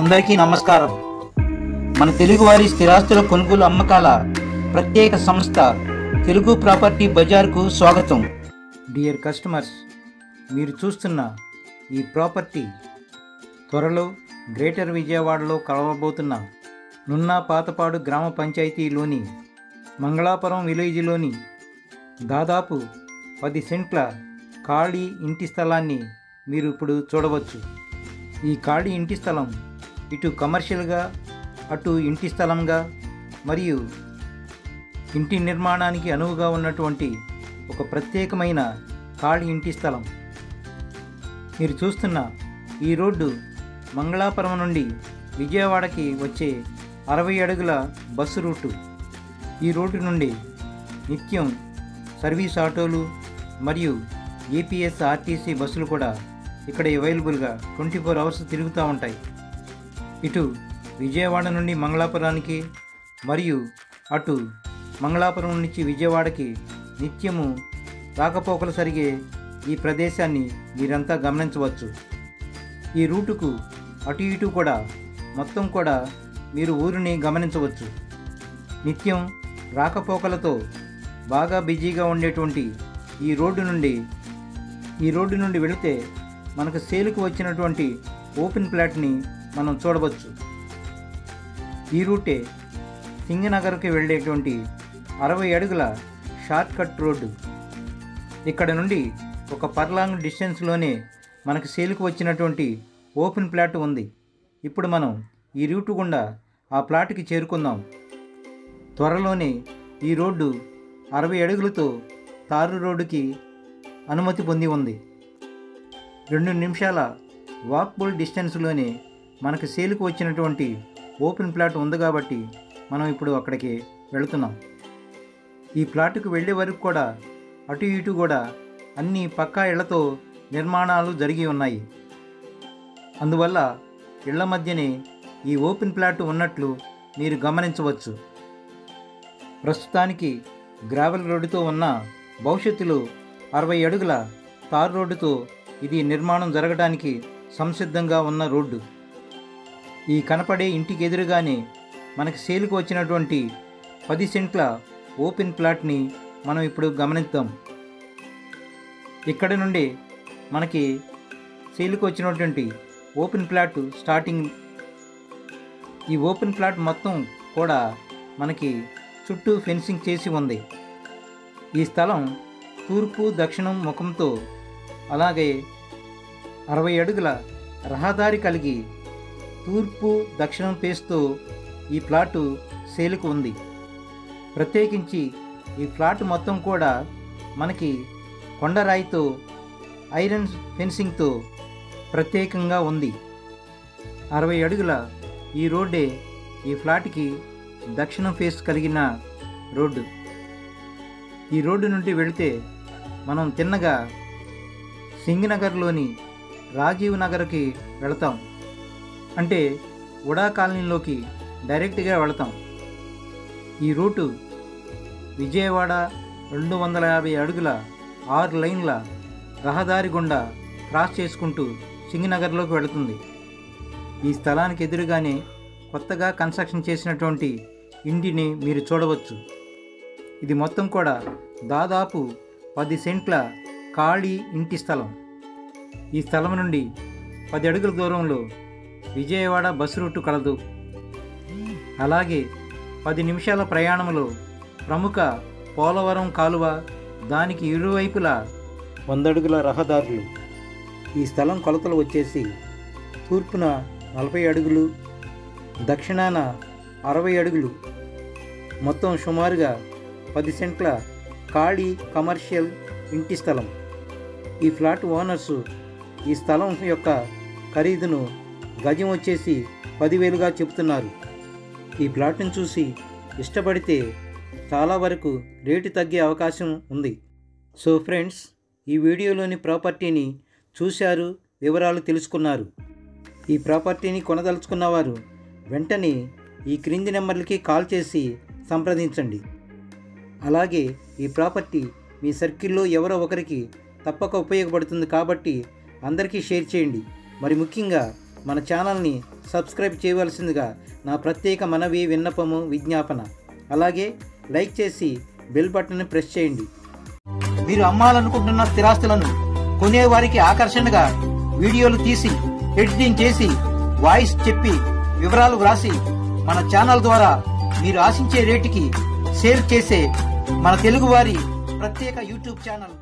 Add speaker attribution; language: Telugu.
Speaker 1: అందరికీ నమస్కారం. మన తెలుగువారి స్థిరాస్తుల కొనుగోలు అమ్మకాల ప్రత్యేక సంస్థ తెలుగు ప్రాపర్టీ బజార్కు స్వాగతం. డియర్ కస్టమర్స్ మీరు చూస్తున్న ఈ ప్రాపర్టీ త్వరలో గ్రేటర్ విజయవాడలో కలవబోతున్న నున్నా పాతపాడు గ్రామ పంచాయతీలోని మంగళాపురం విలేజ్లోని దాదాపు పది సెంట్ల ఖాళీ ఇంటి స్థలాన్ని మీరు ఇప్పుడు చూడవచ్చు. ఈ ఖాళీ ఇంటి స్థలం ఇటు కమర్షియల్గా అటు ఇంటి స్థలంగా మరియు ఇంటి నిర్మాణానికి అనువుగా ఉన్నటువంటి ఒక ప్రత్యేకమైన ఖాళీ ఇంటి స్థలం. మీరు చూస్తున్న ఈ రోడ్డు మంగళాపురం నుండి విజయవాడకి వచ్చే అరవై అడుగుల బస్సు రూటు. ఈ రోడ్డు నుండి నిత్యం సర్వీస్ ఆటోలు మరియు ఏపీఎస్ ఆర్టీసీ బస్సులు కూడా ఇక్కడ అవైలబుల్గా ట్వంటీ ఫోర్ అవర్స్ తిరుగుతూ ఉంటాయి. ఇటు విజయవాడ నుండి మంగళాపురానికి మరియు అటు మంగళాపురం నుంచి విజయవాడకి నిత్యము రాకపోకలు సరిగే ఈ ప్రదేశాన్ని మీరంతా గమనించవచ్చు. ఈ రూటుకు అటు ఇటు కూడా మొత్తం కూడా మీరు ఊరిని గమనించవచ్చు. నిత్యం రాకపోకలతో బాగా బిజీగా ఉండేటువంటి ఈ రోడ్డు నుండి ఈ రోడ్డు నుండి వెళితే మనకు సేలుకు వచ్చినటువంటి ఓపెన్ ప్లాట్ని మనం చూడవచ్చు. ఈ రూటే సింగనగర్కి వెళ్ళేటువంటి అరవై అడుగుల షార్ట్కట్ రోడ్డు. ఇక్కడ నుండి ఒక పర్లాంగ్ డిస్టెన్స్లోనే మనకు సేలుకు వచ్చినటువంటి ఓపెన్ ప్లాట్ ఉంది. ఇప్పుడు మనం ఈ రూటు గుండా ఆ ప్లాట్కి చేరుకుందాం. త్వరలోనే ఈ రోడ్డు అరవై అడుగులతో తారు రోడ్డుకి అనుమతి పొంది ఉంది. రెండు నిమిషాల వాక్బుల్ డిస్టెన్స్లోనే మనకు సేలుకు వచ్చినటువంటి ఓపెన్ ప్లాట్ ఉంది కాబట్టి మనం ఇప్పుడు అక్కడికి వెళుతున్నాం. ఈ ప్లాట్కు వెళ్ళే వరకు కూడా అటు ఇటు కూడా అన్ని పక్కా ఇళ్ళతో నిర్మాణాలు జరిగి ఉన్నాయి. అందువల్ల ఇళ్ళ మధ్యనే ఈ ఓపెన్ ప్లాట్ ఉన్నట్లు మీరు గమనించవచ్చు. ప్రస్తుతానికి గ్రావెల్ రోడ్డుతో ఉన్న భవిష్యత్తులో అరవై అడుగుల తార్ రోడ్డుతో ఇది నిర్మాణం జరగడానికి సంసిద్ధంగా ఉన్న రోడ్డు. ఈ కనపడే ఇంటికి ఎదురుగానే మనకి సేలుకు వచ్చినటువంటి పది సెంట్ల ఓపెన్ ప్లాట్ని మనం ఇప్పుడు గమనిద్దాం. ఇక్కడ నుండి మనకి సేలుకు వచ్చినటువంటి ఓపెన్ ప్లాట్ స్టార్టింగ్. ఈ ఓపెన్ ప్లాట్ మొత్తం కూడా మనకి చుట్టూ ఫెన్సింగ్ చేసి ఉంది. ఈ స్థలం తూర్పు దక్షిణం ముఖంతో అలాగే అరవై అడుగుల రహదారి కలిగి తూర్పు దక్షిణం పేస్తూ ఈ ప్లాటు సేలుకు ఉంది. ప్రత్యేకించి ఈ ఫ్లాట్ మొత్తం కూడా మనకి కొండరాయితో ఐరన్ ఫెన్సింగ్తో ప్రత్యేకంగా ఉంది. అరవై అడుగుల ఈ రోడ్డే ఈ ఫ్లాట్కి దక్షిణం ఫేస్ కలిగిన రోడ్డు. ఈ రోడ్డు నుండి వెళితే మనం తిన్నగా సింగ్నగర్లోని రాజీవ్ నగర్కి వెళతాం. అంటే ఉడా కాలనీలోకి డైరెక్ట్గా వెళతాం. ఈ రూటు విజయవాడ రెండు వందల యాభై అడుగుల ఆరు లైన్ల రహదారి గుండా క్రాస్ చేసుకుంటూ సింగనగర్లోకి వెళుతుంది. ఈ స్థలానికి ఎదురుగానే కొత్తగా కన్స్ట్రక్షన్ చేసినటువంటి ఇంటిని మీరు చూడవచ్చు. ఇది మొత్తం కూడా దాదాపు పది సెంట్ల ఖాళీ ఇంటి స్థలం. ఈ స్థలం నుండి పది అడుగుల దూరంలో విజయవాడ బస్సు రూటు కలదు. అలాగే పది నిమిషాల ప్రయాణంలో ప్రముఖ పోలవరం కాలువ దానికి ఇరువైపులా వందడుగుల రహదారులు. ఈ స్థలం కొలతలు వచ్చేసి తూర్పున నలభై అడుగులు దక్షిణాన అరవై అడుగులు. మొత్తం సుమారుగా పది సెంట్ల ఖాళీ కమర్షియల్ ఇంటి స్థలం. ఈ ఫ్లాట్ ఓనర్స్ ఈ స్థలం యొక్క ఖరీదును గజం వచ్చేసి పదివేలుగా చెబుతున్నారు. ఈ ప్లాట్ను చూసి ఇష్టపడితే చాలా వరకు రేటు తగ్గే అవకాశం ఉంది. సో ఫ్రెండ్స్ ఈ వీడియోలోని ప్రాపర్టీని చూశారు వివరాలు తెలుసుకున్నారు. ఈ ప్రాపర్టీని కొనదలుచుకున్నవారు వెంటనే ఈ క్రింది నెంబర్లకి కాల్ చేసి సంప్రదించండి. అలాగే ఈ ప్రాపర్టీ మీ సర్కిల్లో ఎవరో ఒకరికి తప్పక ఉపయోగపడుతుంది కాబట్టి అందరికీ షేర్ చేయండి. మరి ముఖ్యంగా మన ఛానల్ని సబ్స్క్రైబ్ చేయవలసిందిగా నా ప్రత్యేక మనవి విన్నపము విజ్ఞాపన. అలాగే లైక్ చేసి బెల్ బటన్ని ప్రెస్ చేయండి. మీరు అమ్మాలనుకుంటున్న స్థిరాస్తులను కొనేవారికి ఆకర్షణగా వీడియోలు తీసి ఎడిటింగ్ చేసి వాయిస్ చెప్పి వివరాలు వ్రాసి మన ఛానల్ ద్వారా మీరు ఆశించే రేటుకి షేర్ చేసే మన తెలుగువారి ప్రత్యేక యూట్యూబ్ ఛానల్.